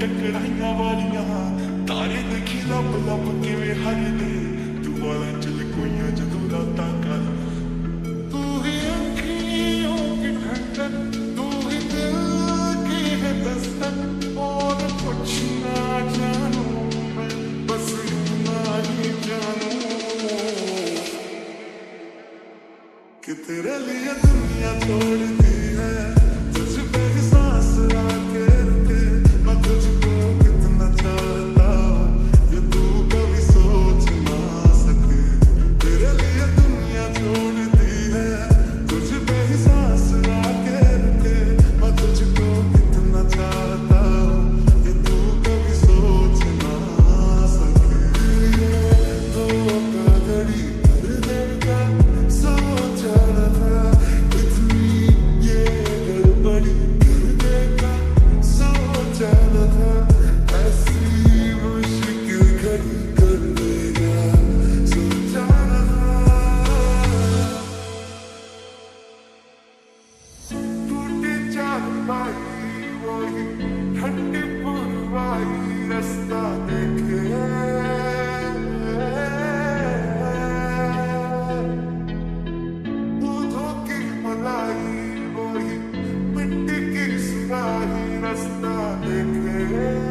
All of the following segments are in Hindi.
टकराइया वालिया तारे देखी लप लप किवे हरी hasta de creer.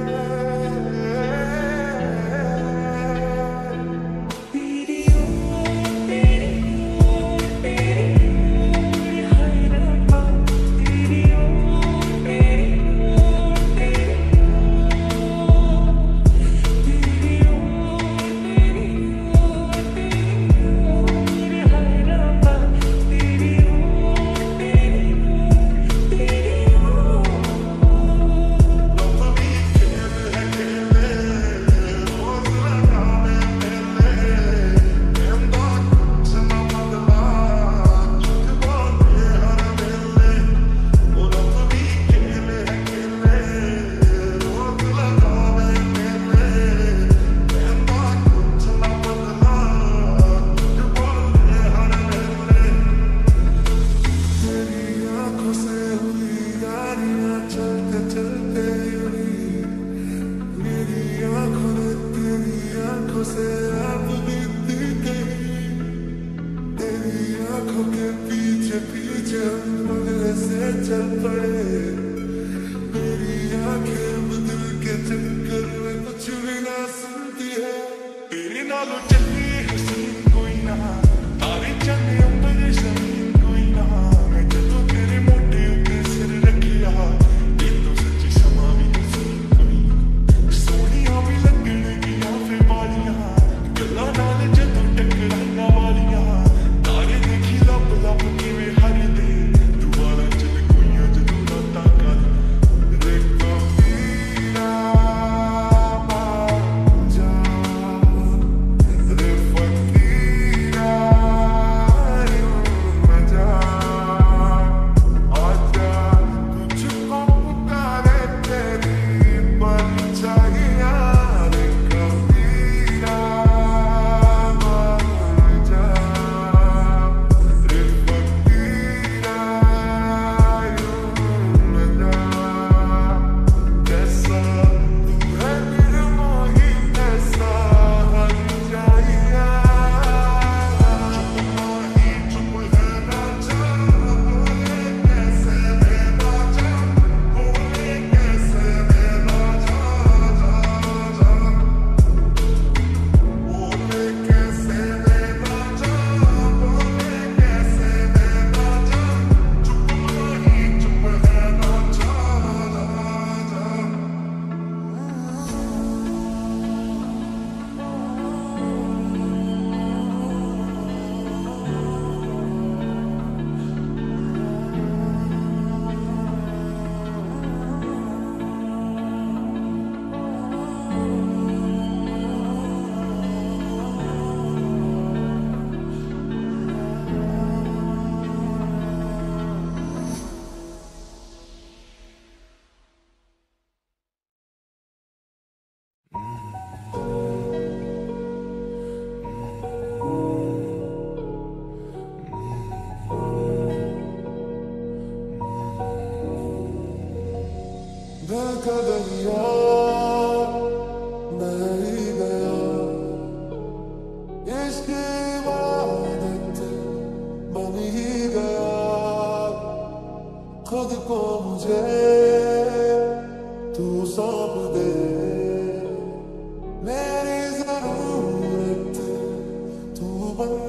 open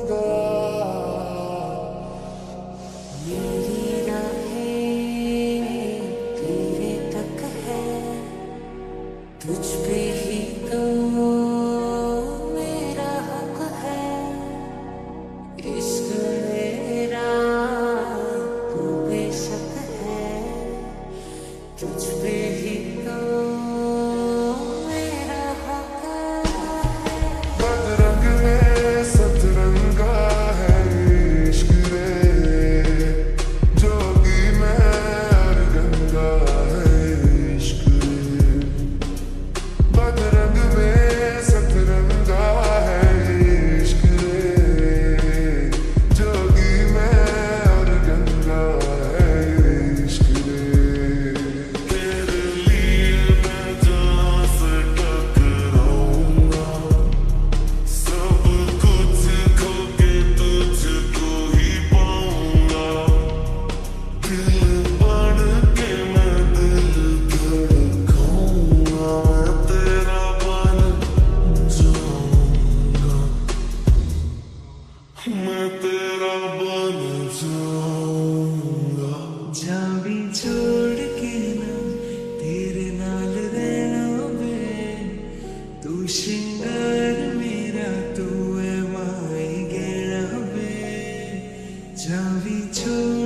Xavi छोड़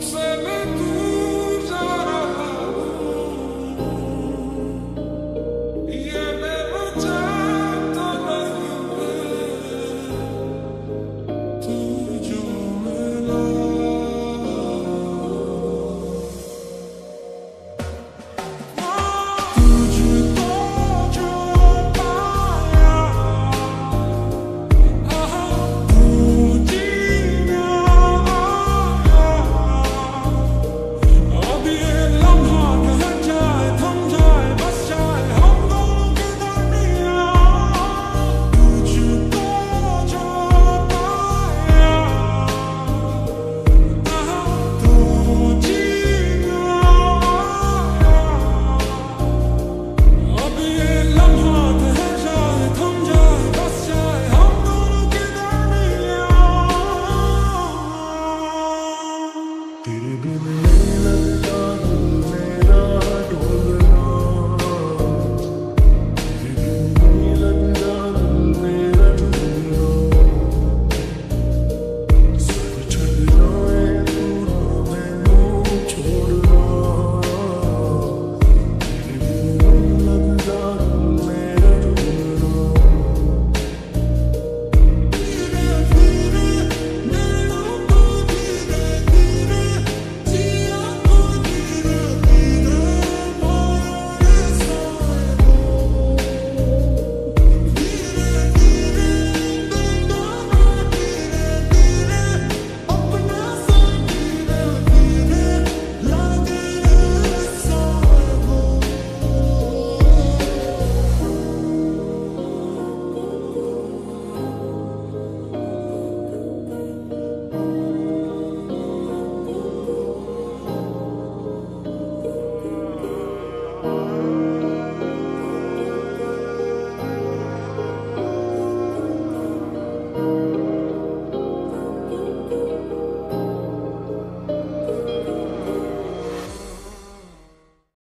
folks.